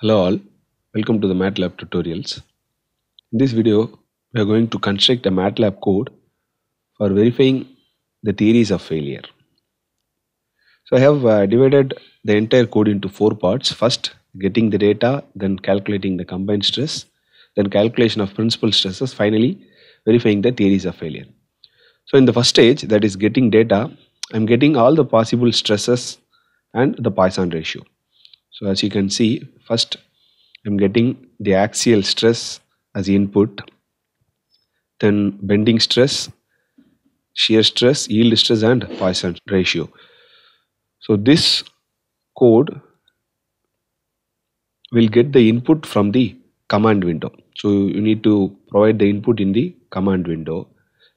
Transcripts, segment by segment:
Hello all, welcome to the MATLAB tutorials. In this video, we are going to construct a MATLAB code for verifying the theories of failure. So I have uh, divided the entire code into four parts. First, getting the data, then calculating the combined stress, then calculation of principal stresses, finally verifying the theories of failure. So in the first stage, that is getting data, I am getting all the possible stresses and the Poisson ratio. So as you can see, first I'm getting the axial stress as input, then bending stress, shear stress, yield stress and Poisson ratio. So this code will get the input from the command window. So you need to provide the input in the command window.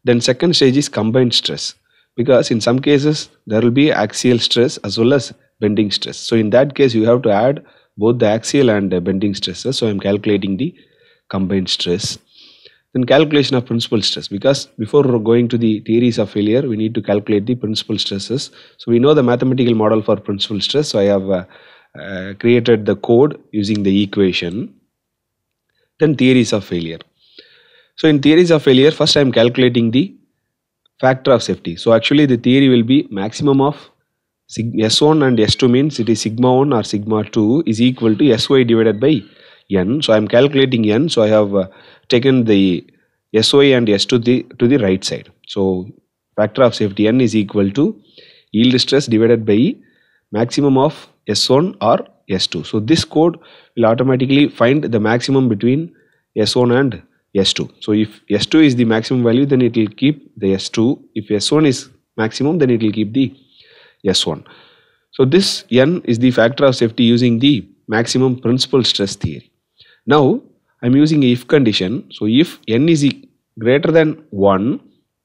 Then second stage is combined stress because in some cases there will be axial stress as well as bending stress. So in that case you have to add both the axial and the bending stresses. So I am calculating the combined stress. Then calculation of principal stress because before going to the theories of failure we need to calculate the principal stresses. So we know the mathematical model for principal stress. So I have uh, uh, created the code using the equation. Then theories of failure. So in theories of failure first I am calculating the factor of safety. So actually the theory will be maximum of S1 and S2 means it is sigma 1 or sigma 2 is equal to Sy divided by n. So I am calculating n. So I have uh, taken the Sy and S2 the, to the right side. So factor of safety n is equal to yield stress divided by maximum of S1 or S2. So this code will automatically find the maximum between S1 and S2. So if S2 is the maximum value then it will keep the S2. If S1 is maximum then it will keep the S1. So this N is the factor of safety using the maximum principal stress theory. Now I am using if condition. So if N is greater than 1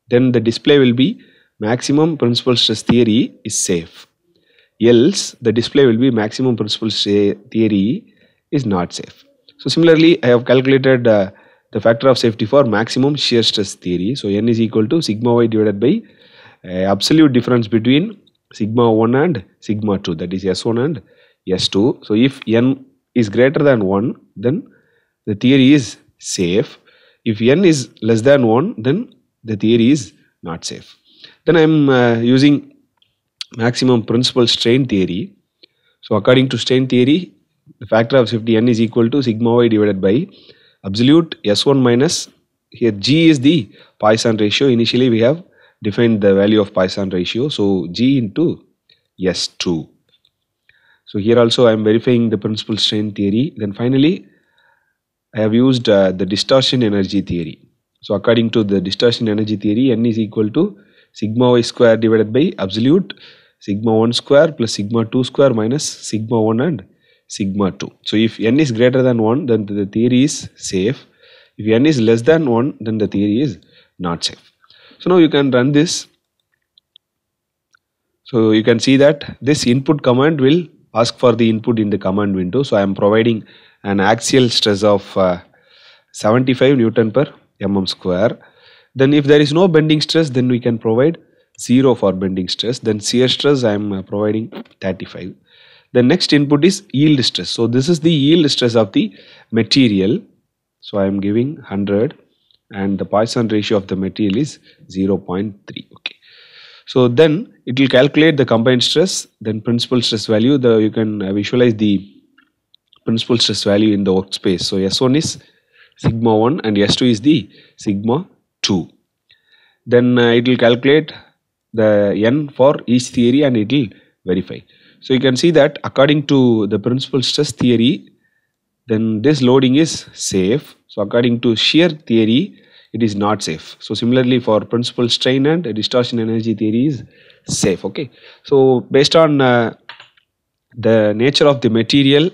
then the display will be maximum principal stress theory is safe. Else the display will be maximum principal stress theory is not safe. So similarly I have calculated uh, the factor of safety for maximum shear stress theory. So N is equal to sigma y divided by uh, absolute difference between sigma 1 and sigma 2 that is S1 and S2. So if n is greater than 1 then the theory is safe. If n is less than 1 then the theory is not safe. Then I am uh, using maximum principal strain theory. So according to strain theory the factor of safety n is equal to sigma y divided by absolute S1 minus here G is the Poisson ratio initially we have define the value of Poisson ratio. So G into S2. So here also I am verifying the principal strain theory. Then finally I have used uh, the distortion energy theory. So according to the distortion energy theory N is equal to sigma y square divided by absolute sigma 1 square plus sigma 2 square minus sigma 1 and sigma 2. So if n is greater than 1 then the theory is safe. If n is less than 1 then the theory is not safe. So now you can run this. So you can see that this input command will ask for the input in the command window. So I am providing an axial stress of uh, 75 Newton per mm square. Then if there is no bending stress then we can provide 0 for bending stress. Then shear stress I am uh, providing 35. The next input is yield stress. So this is the yield stress of the material. So I am giving 100 and the Poisson ratio of the material is 0.3 okay. So then it will calculate the combined stress then principal stress value the you can visualize the principal stress value in the workspace. So s1 is sigma 1 and s2 is the sigma 2 then uh, it will calculate the n for each theory and it will verify. So you can see that according to the principal stress theory then this loading is safe. So according to shear theory it is not safe. So similarly for principal strain and distortion energy theory is safe. Okay. So based on uh, the nature of the material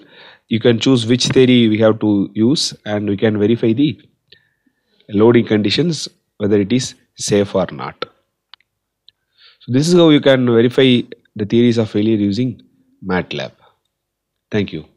you can choose which theory we have to use and we can verify the loading conditions whether it is safe or not. So this is how you can verify the theories of failure using MATLAB. Thank you.